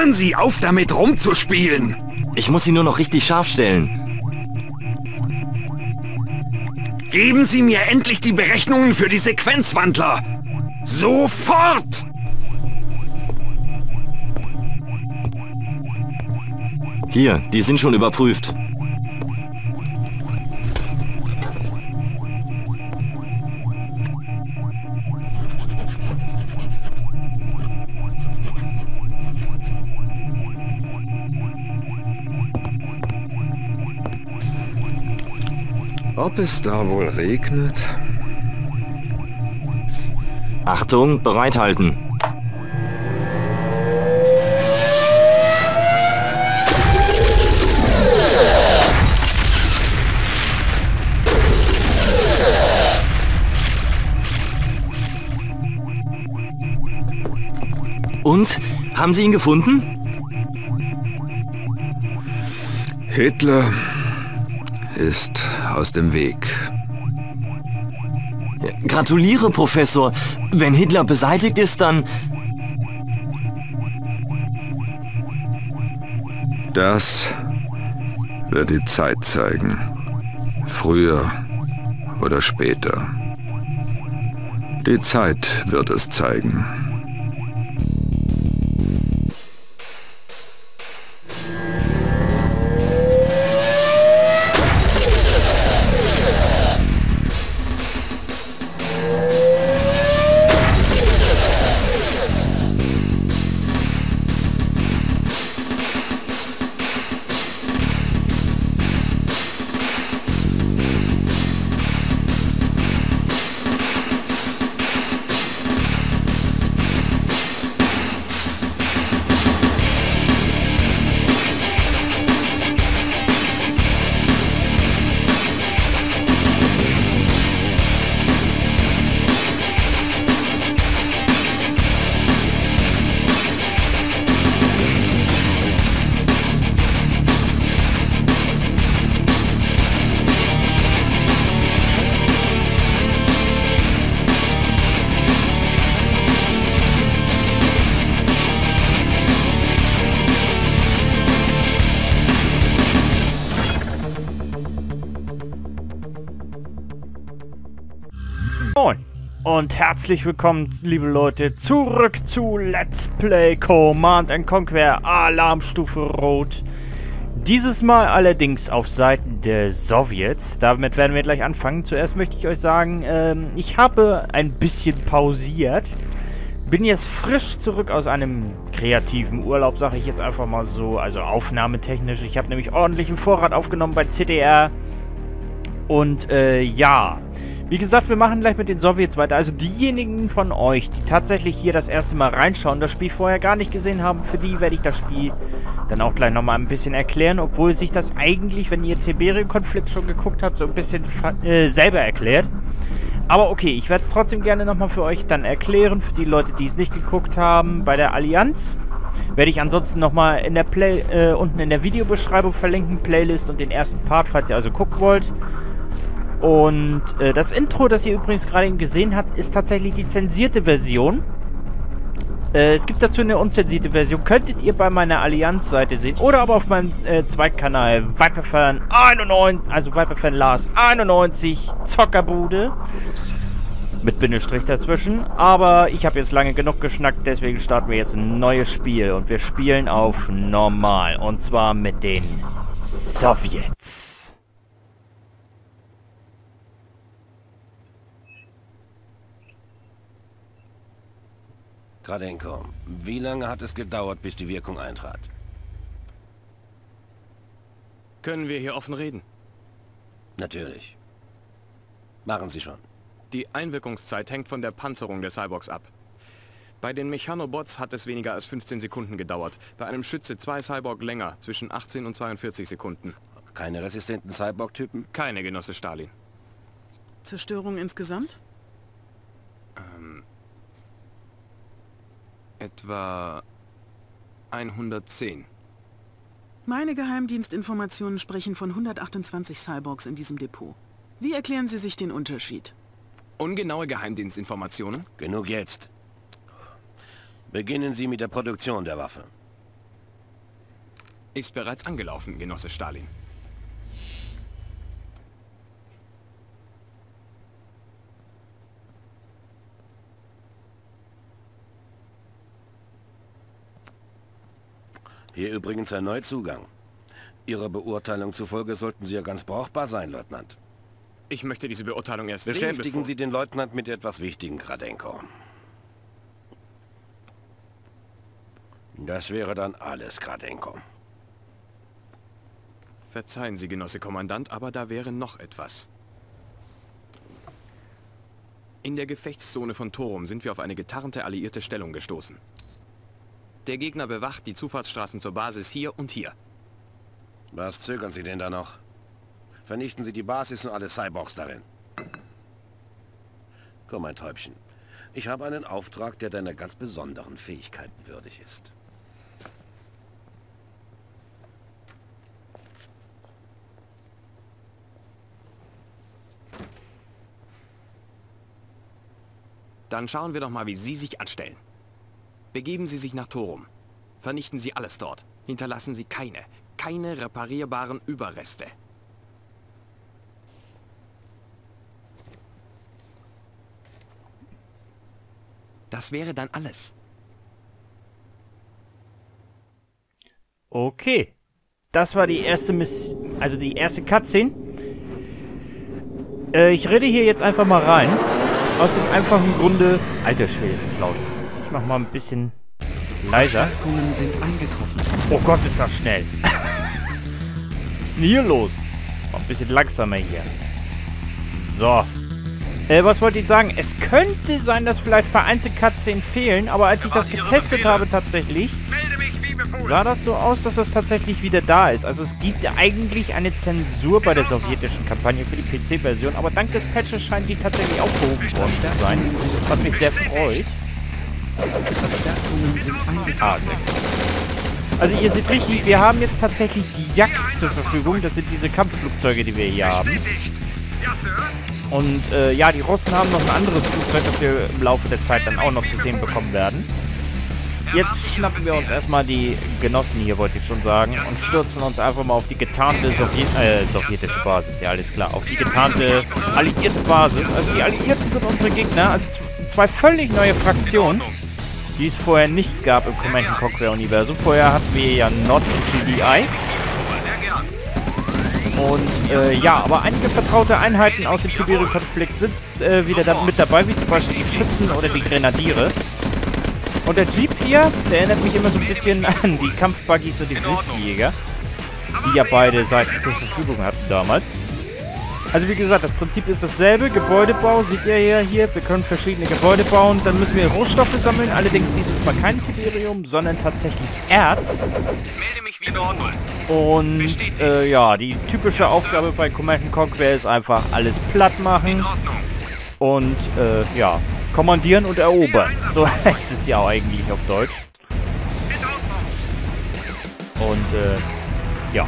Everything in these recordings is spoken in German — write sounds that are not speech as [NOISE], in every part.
Hören Sie auf damit rumzuspielen! Ich muss sie nur noch richtig scharf stellen. Geben Sie mir endlich die Berechnungen für die Sequenzwandler! Sofort! Hier, die sind schon überprüft. Es da wohl regnet? Achtung, bereithalten. Und? Haben Sie ihn gefunden? Hitler ist aus dem Weg. Gratuliere, Professor. Wenn Hitler beseitigt ist, dann... Das wird die Zeit zeigen. Früher oder später. Die Zeit wird es zeigen. Und herzlich willkommen, liebe Leute, zurück zu Let's Play Command Conquer Alarmstufe Rot. Dieses Mal allerdings auf Seiten der Sowjets. Damit werden wir gleich anfangen. Zuerst möchte ich euch sagen, ähm, ich habe ein bisschen pausiert. Bin jetzt frisch zurück aus einem kreativen Urlaub, sage ich jetzt einfach mal so. Also aufnahmetechnisch. Ich habe nämlich ordentlichen Vorrat aufgenommen bei CDR. Und äh, ja, wie gesagt, wir machen gleich mit den Sowjets weiter. Also diejenigen von euch, die tatsächlich hier das erste Mal reinschauen, das Spiel vorher gar nicht gesehen haben, für die werde ich das Spiel dann auch gleich nochmal ein bisschen erklären, obwohl sich das eigentlich, wenn ihr Tiberian-Konflikt schon geguckt habt, so ein bisschen äh, selber erklärt. Aber okay, ich werde es trotzdem gerne nochmal für euch dann erklären, für die Leute, die es nicht geguckt haben, bei der Allianz. Werde ich ansonsten nochmal in der Play, äh, unten in der Videobeschreibung verlinken, Playlist und den ersten Part, falls ihr also gucken wollt. Und äh, das Intro, das ihr übrigens gerade eben gesehen habt, ist tatsächlich die zensierte Version. Äh, es gibt dazu eine unzensierte Version. Könntet ihr bei meiner Allianz-Seite sehen. Oder aber auf meinem äh, Zweitkanal Viperfan 91, also Viperfan Lars 91 Zockerbude. Mit Bindestrich dazwischen. Aber ich habe jetzt lange genug geschnackt, deswegen starten wir jetzt ein neues Spiel. Und wir spielen auf normal. Und zwar mit den Sowjets. Gradenko, wie lange hat es gedauert, bis die Wirkung eintrat? Können wir hier offen reden? Natürlich. Machen Sie schon. Die Einwirkungszeit hängt von der Panzerung der Cyborgs ab. Bei den Mechanobots hat es weniger als 15 Sekunden gedauert. Bei einem Schütze zwei Cyborg länger, zwischen 18 und 42 Sekunden. Keine resistenten Cyborg-Typen? Keine, Genosse Stalin. Zerstörung insgesamt? Ähm, etwa 110. Meine Geheimdienstinformationen sprechen von 128 Cyborgs in diesem Depot. Wie erklären Sie sich den Unterschied? Ungenaue Geheimdienstinformationen? Genug jetzt. Beginnen Sie mit der Produktion der Waffe. Ist bereits angelaufen, Genosse Stalin. Hier übrigens ein Neuzugang. Ihrer Beurteilung zufolge sollten Sie ja ganz brauchbar sein, Leutnant. Ich möchte diese Beurteilung erst Beschäftigen sehen. Sie den Leutnant mit etwas Wichtigem, Gradenko. Das wäre dann alles, Gradenko. Verzeihen Sie, Genosse Kommandant, aber da wäre noch etwas. In der Gefechtszone von Torum sind wir auf eine getarnte alliierte Stellung gestoßen. Der Gegner bewacht die Zufahrtsstraßen zur Basis hier und hier. Was zögern Sie denn da noch? Vernichten Sie die Basis und alle Cyborgs darin. Komm, mein Täubchen. Ich habe einen Auftrag, der deiner ganz besonderen Fähigkeiten würdig ist. Dann schauen wir doch mal, wie Sie sich anstellen. Begeben Sie sich nach Torum. Vernichten Sie alles dort. Hinterlassen Sie keine, keine reparierbaren Überreste. Das wäre dann alles. Okay. Das war die erste Miss... Also die erste Cutscene. Äh, ich rede hier jetzt einfach mal rein. Aus dem einfachen Grunde... Alter Schwede, ist es laut. Ich mach mal ein bisschen leiser. Verstärkungen sind eingetroffen. Oh Gott, ist das schnell. [LAUGHS] Was ist denn hier los? Mal ein bisschen langsamer hier. So. Äh, was wollte ich sagen? Es könnte sein, dass vielleicht vereinzelt Cutscenen fehlen, aber als ich das getestet habe tatsächlich, sah das so aus, dass das tatsächlich wieder da ist. Also es gibt eigentlich eine Zensur bei der sowjetischen Kampagne für die PC-Version, aber dank des Patches scheint die tatsächlich aufgehoben worden zu sein, was mich sehr freut. Ah. Also ihr seht richtig, wir haben jetzt tatsächlich die Jaks zur Verfügung. Das sind diese Kampfflugzeuge, die wir hier haben. Und äh, ja, die Russen haben noch ein anderes Flugzeug, das wir im Laufe der Zeit dann auch noch zu sehen bekommen werden. Jetzt schnappen wir uns erstmal die Genossen hier, wollte ich schon sagen, und stürzen uns einfach mal auf die getarnte Sowjet äh, sowjetische Basis. Ja, alles klar. Auf die getarnte alliierte Basis. Also die Alliierten sind unsere Gegner. Also zwei völlig neue Fraktionen, die es vorher nicht gab im Command Conquer Universum. Vorher hatten wir ja Not GDI. Und äh, ja, aber einige vertraute Einheiten aus dem Tiberium-Konflikt sind äh, wieder da mit dabei, wie zum Beispiel die Schützen oder die Grenadiere. Und der Jeep hier, der erinnert mich immer so ein bisschen an die Kampfbuggies und die Blitzjäger, die ja beide Seiten zur Verfügung hatten damals. Also wie gesagt, das Prinzip ist dasselbe. Gebäudebau, seht ihr ja hier, wir können verschiedene Gebäude bauen. Dann müssen wir Rohstoffe sammeln, allerdings dieses Mal kein Tiberium, sondern tatsächlich Erz. Und äh, ja, die typische Aufgabe bei Command Conquer ist einfach alles platt machen und äh, ja, kommandieren und erobern. [LAUGHS] So heißt es ja auch eigentlich auf Deutsch. Und äh, ja.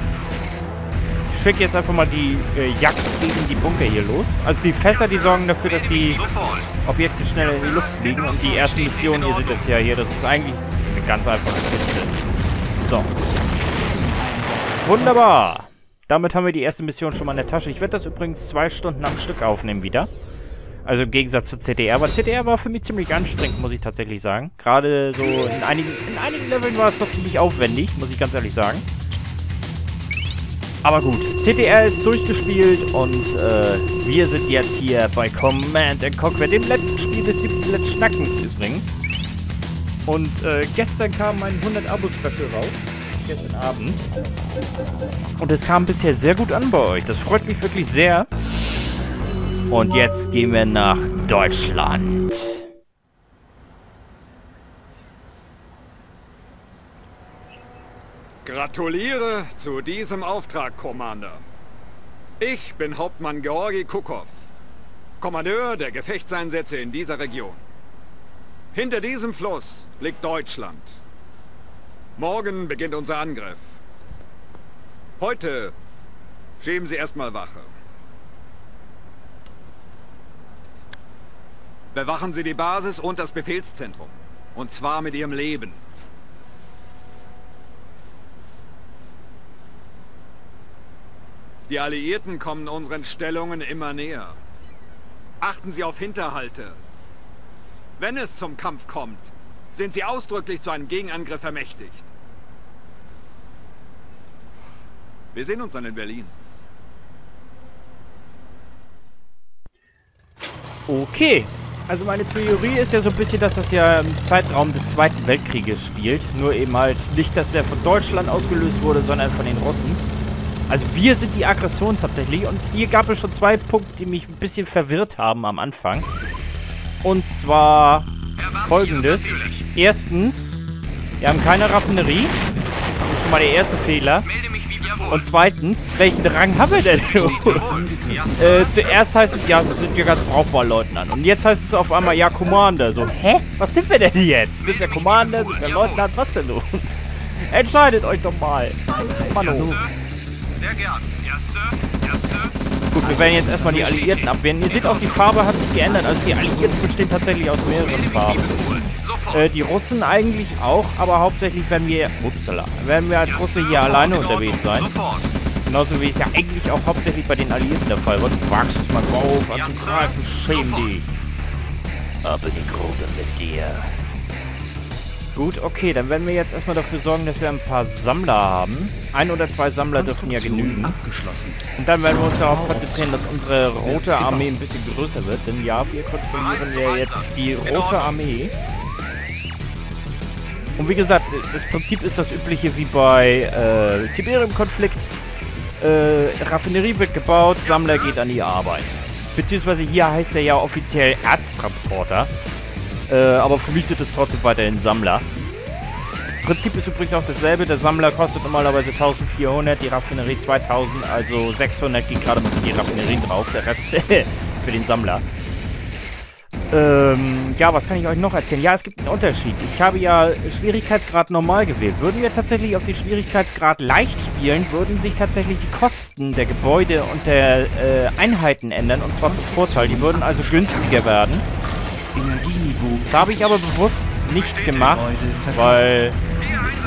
Schicke jetzt einfach mal die äh, Jacks gegen die Bunker hier los. Also die Fässer, die sorgen dafür, dass die Objekte schneller in die Luft fliegen. Und die erste Mission, ihr seht das ja hier, das ist eigentlich eine ganz einfache Kiste. So. Wunderbar. Damit haben wir die erste Mission schon mal in der Tasche. Ich werde das übrigens zwei Stunden am Stück aufnehmen wieder. Also im Gegensatz zu CDR. Aber CDR war für mich ziemlich anstrengend, muss ich tatsächlich sagen. Gerade so in einigen, in einigen Leveln war es doch ziemlich aufwendig, muss ich ganz ehrlich sagen. Aber gut, CTR ist durchgespielt und äh, wir sind jetzt hier bei Command and Conquer, dem letzten Spiel des siebten Schnackens übrigens. Und äh, gestern kam mein 100 Abo Special raus. Gestern Abend. Und es kam bisher sehr gut an bei euch. Das freut mich wirklich sehr. Und jetzt gehen wir nach Deutschland. Gratuliere zu diesem Auftrag, Commander. Ich bin Hauptmann Georgi Kukow, Kommandeur der Gefechtseinsätze in dieser Region. Hinter diesem Fluss liegt Deutschland. Morgen beginnt unser Angriff. Heute schieben Sie erstmal Wache. Bewachen Sie die Basis und das Befehlszentrum. Und zwar mit Ihrem Leben. Die Alliierten kommen unseren Stellungen immer näher. Achten Sie auf Hinterhalte. Wenn es zum Kampf kommt, sind Sie ausdrücklich zu einem Gegenangriff ermächtigt. Wir sehen uns dann in Berlin. Okay. Also meine Theorie ist ja so ein bisschen, dass das ja im Zeitraum des Zweiten Weltkrieges spielt. Nur eben halt nicht, dass der von Deutschland ausgelöst wurde, sondern von den Russen. Also wir sind die Aggression tatsächlich. Und hier gab es schon zwei Punkte, die mich ein bisschen verwirrt haben am Anfang. Und zwar folgendes. Erstens, wir haben keine Raffinerie. Das ist schon mal der erste Fehler. Und zweitens, welchen Rang haben wir denn so? [LAUGHS] äh, zuerst heißt es, ja, wir sind ja ganz brauchbar Leutnant. Und jetzt heißt es auf einmal, ja, Commander. So, hä? Was sind wir denn jetzt? Sind wir Commander? Sind wir Leutnant? Was denn nun? [LAUGHS] Entscheidet euch doch mal. Mano. Sehr gern. Ja, Sir. Ja, Sir. Gut, wir werden jetzt erstmal die Alliierten abwehren. Ihr seht auch, die Farbe hat sich geändert. Also die Alliierten bestehen tatsächlich aus mehreren Farben. Äh, die Russen eigentlich auch, aber hauptsächlich werden wir, upsala, werden wir als Russe hier alleine unterwegs sein. Genauso wie es ja eigentlich auch hauptsächlich bei den Alliierten der Fall war. Du wagst es mal drauf anzugreifen, schäm dich. Ab in die Grube mit dir. Gut, okay, dann werden wir jetzt erstmal dafür sorgen, dass wir ein paar Sammler haben. Ein oder zwei Sammler dürfen ja genügen. Und dann werden wir uns darauf konzentrieren, dass unsere rote Armee ein bisschen größer wird. Denn ja, wir kontrollieren ja jetzt die rote Armee. Und wie gesagt, das Prinzip ist das übliche wie bei äh, Tiberium-Konflikt. Äh, Raffinerie wird gebaut, Sammler geht an die Arbeit. Beziehungsweise hier heißt er ja offiziell Erztransporter. Äh, aber für mich sind es trotzdem weiterhin Sammler. Prinzip ist übrigens auch dasselbe. Der Sammler kostet normalerweise 1400, die Raffinerie 2000, also 600 geht gerade mal für die Raffinerie drauf, der Rest [LAUGHS] für den Sammler. Ähm, ja, was kann ich euch noch erzählen? Ja, es gibt einen Unterschied. Ich habe ja Schwierigkeitsgrad normal gewählt. Würden wir tatsächlich auf den Schwierigkeitsgrad leicht spielen, würden sich tatsächlich die Kosten der Gebäude und der äh, Einheiten ändern, und zwar zum Vorteil. Die würden also günstiger werden. Das habe ich aber bewusst nicht gemacht, weil,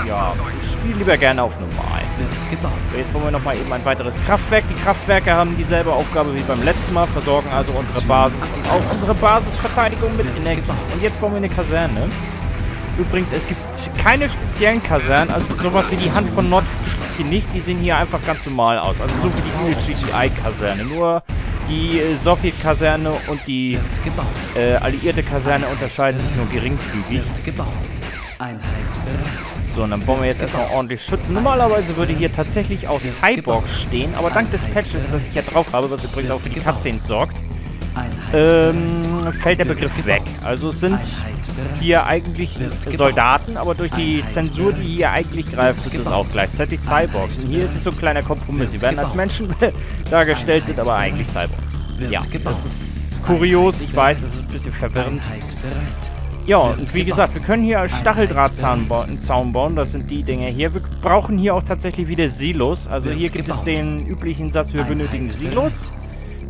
ja, ich spiele lieber gerne auf normal. So, jetzt wollen wir nochmal eben ein weiteres Kraftwerk. Die Kraftwerke haben dieselbe Aufgabe wie beim letzten Mal, versorgen also unsere Basis und auch unsere Basisverteidigung mit Energie. Und jetzt bauen wir eine Kaserne. Übrigens, es gibt keine speziellen Kasernen, also sowas wie die Hand von Nord gibt es hier nicht. Die sehen hier einfach ganz normal aus. Also so wie die GTI-Kaserne. Nur die äh, Sowjet-Kaserne und die äh, alliierte Kaserne unterscheiden sich nur geringfügig. So, und dann bauen wir jetzt erstmal ordentlich Schützen. Normalerweise würde hier tatsächlich auch Cyborg stehen, aber dank des Patches, das ich ja drauf habe, was übrigens auch für die Cutscenes sorgt, ähm, fällt der Begriff weg. Also es sind. Hier eigentlich. Soldaten, aber durch die Zensur, die hier eigentlich greift, sind es auch gleichzeitig Cyborgs. Und hier ist es so ein kleiner Kompromiss. Sie werden als Menschen [LAUGHS] dargestellt, sind aber eigentlich Cyborgs. Ja, das ist kurios, ich weiß, es ist ein bisschen verwirrend. Ja, und wie gesagt, wir können hier Stacheldrahtzaun bauen. Das sind die Dinge hier. Wir brauchen hier auch tatsächlich wieder Silos. Also hier gibt es den üblichen Satz, wir benötigen Silos.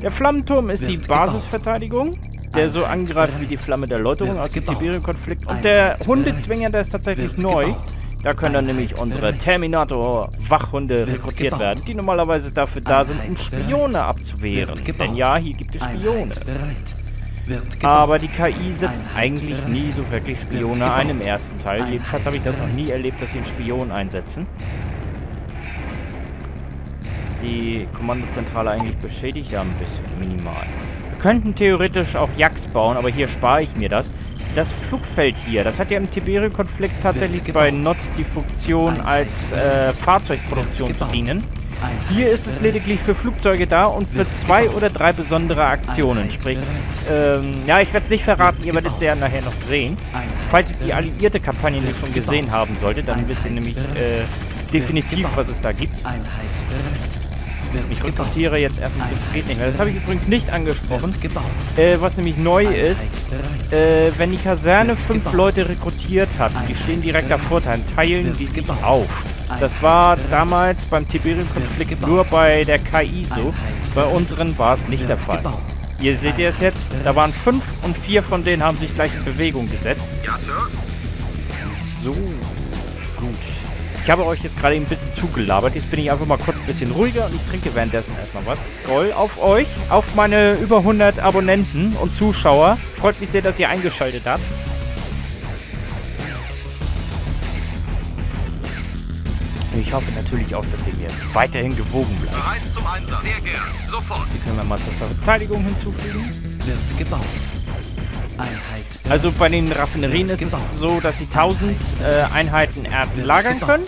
Der Flammenturm ist die Basisverteidigung, der so angreift wie die Flamme der Läuterung aus dem Tiberium-Konflikt. Und der Hundezwinger, der ist tatsächlich neu. Da können dann nämlich unsere Terminator-Wachhunde rekrutiert werden, die normalerweise dafür da sind, um Spione abzuwehren. Denn ja, hier gibt es Spione. Aber die KI setzt eigentlich nie so wirklich Spione ein im ersten Teil. Jedenfalls habe ich das noch nie erlebt, dass sie einen Spion einsetzen. Die Kommandozentrale eigentlich beschädigt? Ja, ein bisschen, minimal. Wir könnten theoretisch auch Jacks bauen, aber hier spare ich mir das. Das Flugfeld hier, das hat ja im Tiberium-Konflikt tatsächlich bei NOTS die Funktion als äh, Fahrzeugproduktion zu dienen. Hier ist es lediglich für Flugzeuge da und für zwei oder drei besondere Aktionen. Sprich, ähm, ja, ich werde es nicht verraten, ihr werdet es ja nachher noch sehen. Falls ihr die alliierte Kampagne nicht schon gesehen haben solltet, dann wisst ihr nämlich äh, definitiv, was es da gibt. Einheit Ich rekrutiere jetzt erstmal, das geht nicht mehr. Das habe ich übrigens nicht angesprochen. Äh, was nämlich neu ist, äh, wenn die Kaserne fünf Leute rekrutiert hat, die stehen direkt davor, dann teilen die sich auf. Das war damals beim Tiberium-Konflikt nur bei der KI so. Bei unseren war es nicht der Fall. Ihr seht ihr es jetzt, da waren fünf und vier von denen haben sich gleich in Bewegung gesetzt. Ja, Sir. So, gut. Ich habe euch jetzt gerade ein bisschen zugelabert. Jetzt bin ich einfach mal kurz ein bisschen ruhiger und ich trinke währenddessen erstmal was. Scroll auf euch, auf meine über 100 Abonnenten und Zuschauer. Freut mich sehr, dass ihr eingeschaltet habt. Ich hoffe natürlich auch, dass ihr mir weiterhin gewogen bleibt. Bereit zum Einsatz. Sehr gern. Sofort. Die können wir mal zur Verteidigung hinzufügen. Wird gebaut. Einheit. Also bei den Raffinerien ist es so, dass sie 1000 äh, Einheiten Erz lagern können.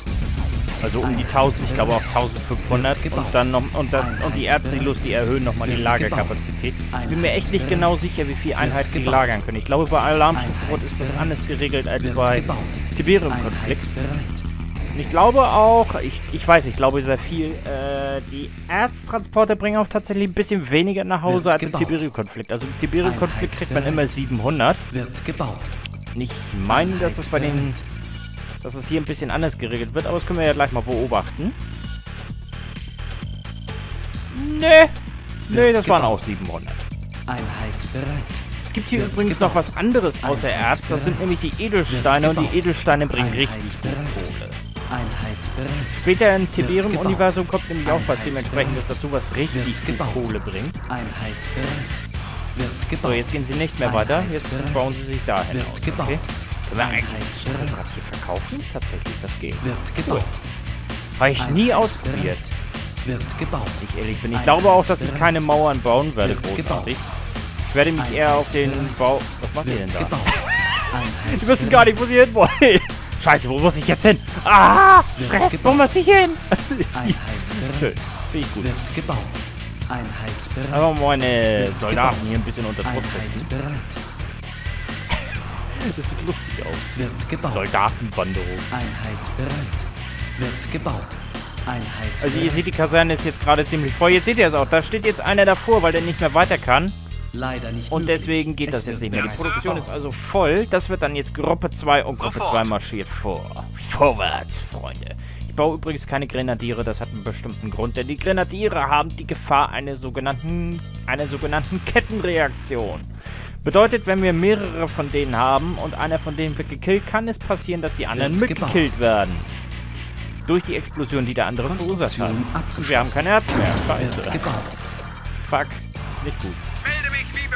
Also um die 1000, ich glaube auch 1500 und dann noch und das und die Erzsilos, die erhöhen nochmal die Lagerkapazität. Ich bin mir echt nicht genau sicher, wie viele Einheiten die lagern können. Ich glaube bei Alarmstufe ist das anders geregelt als bei Tiberium-Konflikt. Und ich glaube auch, ich, ich weiß, ich glaube sehr viel, äh, die Erztransporter bringen auch tatsächlich ein bisschen weniger nach Hause als im Tiberium-Konflikt. Also im Tiberium-Konflikt kriegt man immer 700. Wird gebaut. Und ich meine, dass das bei den dass es hier ein bisschen anders geregelt wird, aber das können wir ja gleich mal beobachten. Nee. Nee, das waren auch 700. Einheit bereit. Es gibt hier übrigens noch was anderes außer Erz. Das sind nämlich die Edelsteine und die Edelsteine bringen richtig gut Kohle. Einheit bereit. Später im Tiberium-Universum kommt nämlich auch was dementsprechendes dazu, was richtig Kohle bringt. Einheit bereit. Wird So, gebaut. jetzt gehen sie nicht mehr weiter. Jetzt bauen sie sich dahin Wird aus. gebaut. Okay. Können wir eigentlich das hier verkaufen? Tatsächlich, das geht. Wird gebaut. Habe ich nie ausprobiert. Wird gebaut. ich ehrlich bin. Ich glaube auch, dass ich keine Mauern bauen werde, großartig. Ich werde mich eher auf den Bau... Was macht ihr denn da? [LAUGHS] Die wissen gar nicht, wo sie hin wollen. Scheiße, wo muss ich jetzt hin? Ah! Fress, wo muss ich hin? [LAUGHS] Einheit Schön. bereit. Finde ich gut. Wird gebaut. Einheit bereit. Aber meine Soldaten hier ein bisschen unter Druck setzen. Das sieht lustig aus. Wird gebaut. Soldatenwanderung. Einheit bereit. Wird gebaut. Einheit Also ihr seht, die Kaserne ist jetzt gerade ziemlich voll. Jetzt seht ihr es auch. Da steht jetzt einer davor, weil der nicht mehr weiter kann. Leider nicht Und möglich. deswegen geht Es das jetzt nicht mehr. Die Produktion ist also voll. Das wird dann jetzt Gruppe 2 und Gruppe Sofort. 2 marschiert vor. Vorwärts, Freunde. Ich baue übrigens keine Grenadiere, das hat einen bestimmten Grund, denn die Grenadiere haben die Gefahr einer sogenannten, einer sogenannten Kettenreaktion. Bedeutet, wenn wir mehrere von denen haben und einer von denen wird gekillt, kann es passieren, dass die anderen Wird gebaut. mitgekillt werden. Durch die Explosion, die der andere verursacht hat. Wir haben kein Herz mehr. Scheiße. Fuck. Nicht gut.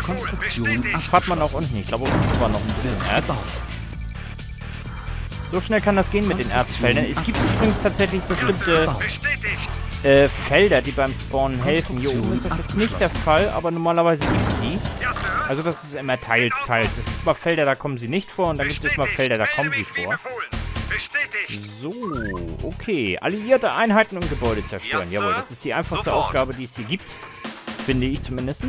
Konstruktion Bestätigt. Fahrt man auch unten. Ich glaube, unten war noch ein bisschen Erz. So schnell kann das gehen mit den Erzfeldern. Es gibt übrigens tatsächlich bestimmte äh, Felder, die beim Spawnen helfen. Hier oben ist das jetzt nicht der Fall, aber normalerweise gibt es die. Also das ist immer teils, teils. Es gibt mal Felder, da kommen sie nicht vor und dann gibt es mal Felder, da kommen sie vor. So, okay. Alliierte Einheiten und Gebäude zerstören. Ja, Jawohl, das ist die einfachste. Aufgabe, die es hier gibt. Finde ich zumindest.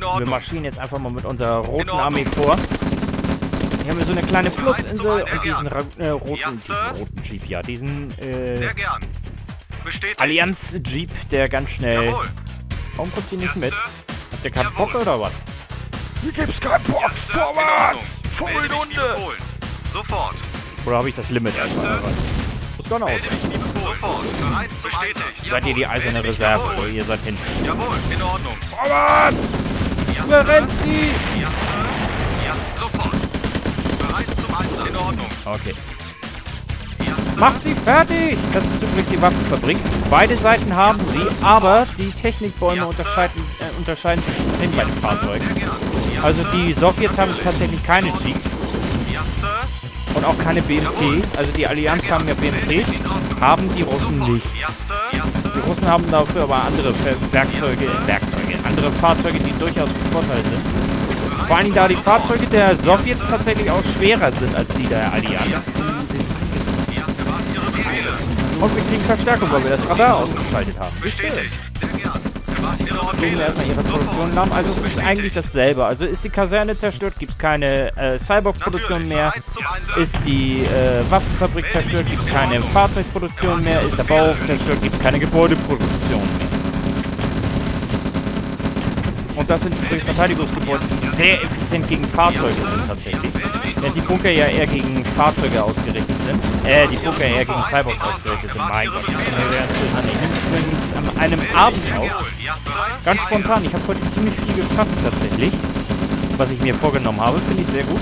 Wir marschieren jetzt einfach mal mit unserer roten. Armee vor. Hier haben wir so eine kleine Flussinsel und diesen äh, roten, Ja, diesen Sir. roten Jeep, ja, diesen äh, Sehr gern. Bestätigt. Allianz-Jeep, der ganz schnell... Jawohl. Warum kommt ihr Ja, nicht mit? Sir. Habt ihr keinen Jawohl. Bock oder was? Hier gibt's keinen Bock! Ja, Sir. Mich wie befohlen. Sofort. Oder habe ich das Limit Ja, erstmal Sir. Muss gar nicht. Seid ihr die eiserne Reserve, jawohl. ihr seid hinten? Jawohl. In Ordnung. Vorwärts! Sie! Ja, Sir. Ja, sofort. Bereit zum Einsatz. In Ordnung. Okay. Macht sie fertig! Das ist übrigens die Waffenfabrik. Beide Seiten haben sie, aber die Technikbäume unterscheiden, äh, unterscheiden sich extrem bei den Fahrzeugen. Also die Sowjets haben tatsächlich keine Jeeps und auch keine BMPs. Also die Allianz haben ja BMPs, haben die Russen nicht. Die. Russen haben dafür aber andere Werkzeuge, Werkzeuge, andere Fahrzeuge, die durchaus von Vorteil sind. Vor Dingen da die Fahrzeuge der Sowjets tatsächlich auch schwerer sind als die der Allianz. Und wir kriegen Verstärkung, weil wir das Radar ausgeschaltet haben. Bestätigt. Legen wir erstmal ihre Produktion lahm. Also es ist eigentlich dasselbe. Also ist die Kaserne zerstört, gibt es keine äh, Cyborg-Produktion mehr. Ist die äh, Waffenfabrik zerstört, gibt es keine Fahrzeugproduktion mehr. Ist der Bauhof zerstört, gibt es keine Gebäudeproduktion mehr. Und das sind übrigens Verteidigungsgebäude, sehr effizient gegen Fahrzeuge sind tatsächlich. Denn die Bunker ja eher gegen Fahrzeuge ausgerichtet sind. Äh, die Bunker eher gegen Cyborgs ausgerichtet sind. Mein Gott. An einem Abend auch. Ganz spontan. Ich habe heute ziemlich viel geschafft tatsächlich. Was ich mir vorgenommen habe, finde ich sehr gut.